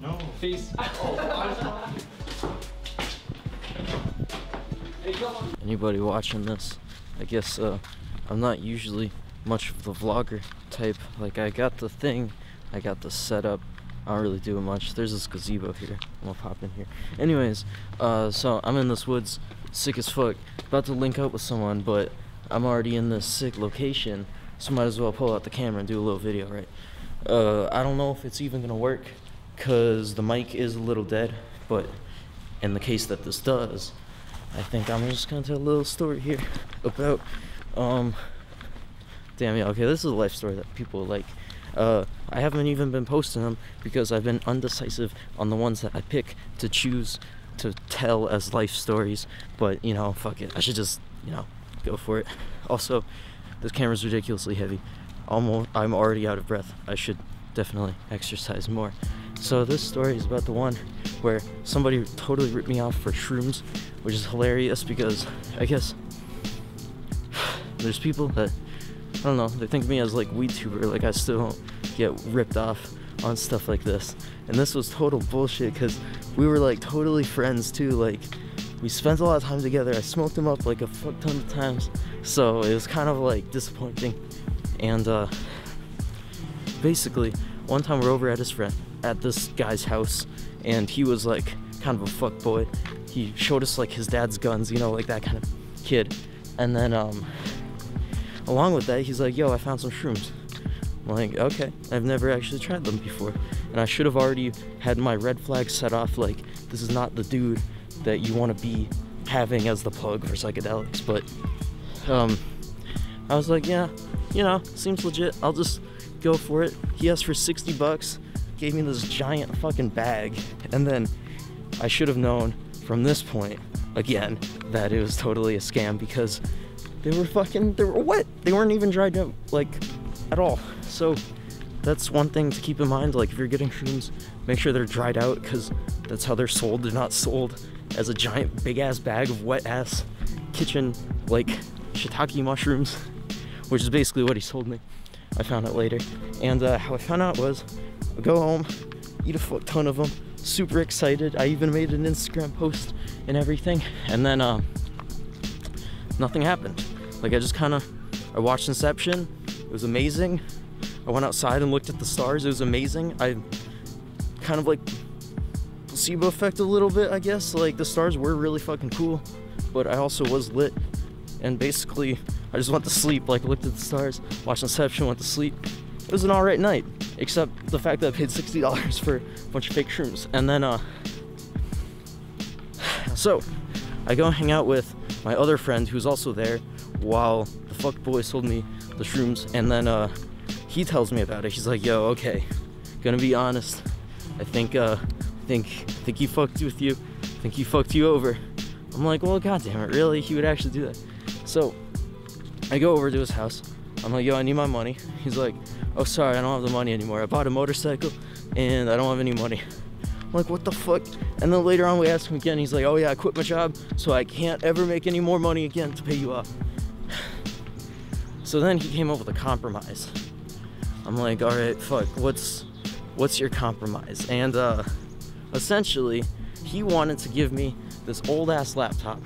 No. Peace. Anybody watching this? I guess uh, I'm not usually much of the vlogger type. Like I got the thing, I got the setup. I don't really do much. There's this gazebo here. I'm gonna pop in here. Anyways, uh, so I'm in this woods, sick as fuck. About to link up with someone, but I'm already in this sick location, so might as well pull out the camera and do a little video, right? Uh, I don't know if it's even gonna work, cause the mic is a little dead. But in the case that this does, I think I'm just gonna tell a little story here about, um, damn yeah, okay, this is a life story that people like. Uh, I haven't even been posting them because I've been undecisive on the ones that I pick to choose to tell as life stories. But you know, fuck it, I should just you know go for it. Also, this camera's ridiculously heavy. Almost, I'm already out of breath. I should definitely exercise more. So this story is about the one where somebody totally ripped me off for shrooms, which is hilarious because I guess there's people that I don't know, they think of me as like weed tuber, like I still get ripped off on stuff like this. And this was total bullshit because we were like totally friends too. Like we spent a lot of time together. I smoked them up like a fuck ton of times. So it was kind of like disappointing. And uh basically one time we're over at his friend at this guy's house and he was like kind of a fuck boy. He showed us like his dad's guns, you know, like that kind of kid. And then um along with that, he's like, yo, I found some shrooms. I'm like, okay, I've never actually tried them before. And I should have already had my red flag set off like, this is not the dude that you want to be having as the plug for psychedelics. But um, I was like, yeah, you know, seems legit. I'll just go for it. He asked for 60 bucks, gave me this giant fucking bag. And then I should have known from this point, again, that it was totally a scam because they were fucking they were wet. They weren't even dried out like at all. So that's one thing to keep in mind like if you're getting shrooms make sure they're dried out because that's how they're sold. They're not sold as a giant big ass bag of wet ass kitchen like shiitake mushrooms which is basically what he sold me. I found out later. And uh, how i found out was i go home eat a fuck ton of them super excited i even made an instagram post and everything and then um nothing happened. Like I just kind of, I watched Inception. It was amazing. I went outside and looked at the stars. It was amazing. I kind of like placebo effect a little bit, I guess. Like the stars were really fucking cool, but I also was lit. And basically, I just went to sleep. Like looked at the stars, watched Inception, went to sleep. It was an alright night, except the fact that I paid sixty dollars for a bunch of fake shrooms. And then, uh, so I go hang out with my other friend who's also there while the fuck boy sold me the shrooms. And then uh he tells me about it. He's like yo okay gonna be honest. I think uh think think he fucked with you. Think he fucked you over. I'm like well god damn it really? He would actually do that. So i go over to his house i'm like yo i need my money he's like oh sorry i don't have the money anymore i bought a motorcycle and i don't have any money I'm like, what the fuck? And then later on, we asked him again. He's like, oh yeah, I quit my job, so I can't ever make any more money again to pay you off. So then he came up with a compromise. I'm like, all right, fuck, what's what's your compromise? And uh, essentially, he wanted to give me this old ass laptop.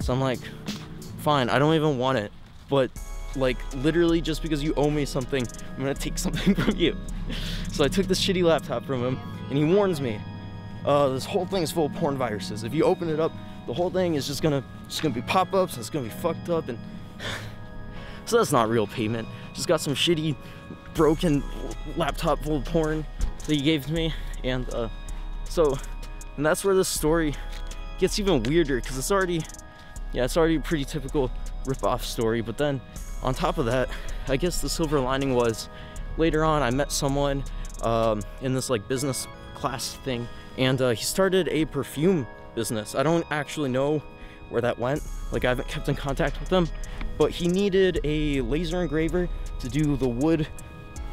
So I'm like, fine, I don't even want it, but like literally just because you owe me something, I'm gonna take something from you. So I took this shitty laptop from him, and he warns me, uh, this whole thing is full of porn viruses. If you open it up, the whole thing is just gonna just gonna be pop-ups, it's gonna be fucked up, and so that's not real payment. Just got some shitty, broken laptop full of porn that he gave to me, and uh, so, and that's where this story gets even weirder because it's already, yeah, it's already pretty typical rip-off story. But then, on top of that, I guess the silver lining was later on I met someone um, in this like business class thing, and uh, he started a perfume business. I don't actually know where that went. Like I haven't kept in contact with him, but he needed a laser engraver to do the wood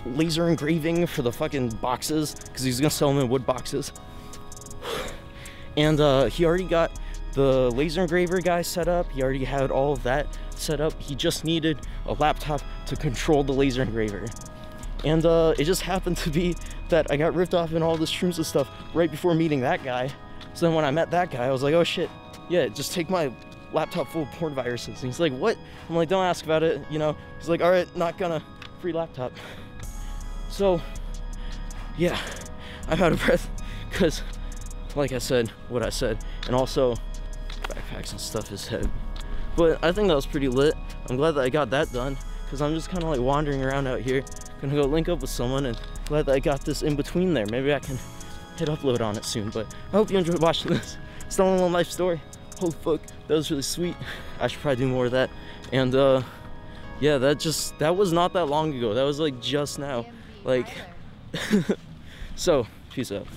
laser engraving for the fucking boxes because he's gonna sell them in wood boxes. And uh, he already got the laser engraver guy set up. He already had all of that set up. He just needed a laptop to control the laser engraver. And uh, it just happened to be that I got ripped off in all this shrooms and stuff right before meeting that guy. So then when I met that guy, I was like, oh shit, yeah, just take my laptop full of porn viruses. And he's like, what? I'm like, don't ask about it, you know? He's like, all right, not gonna, free laptop. So, yeah, I'm out of breath because, like I said, what I said, and also backpacks and stuff is heavy. But I think that was pretty lit. I'm glad that I got that done because I'm just kind of like wandering around out here. Gonna go link up with someone and glad that I got this in between there. Maybe I can hit upload on it soon. But I hope you enjoyed watching this. It's not a life story. Holy fuck, that was really sweet. I should probably do more of that. And uh, yeah, that just, that was not that long ago. That was like just now. Like, so, peace out.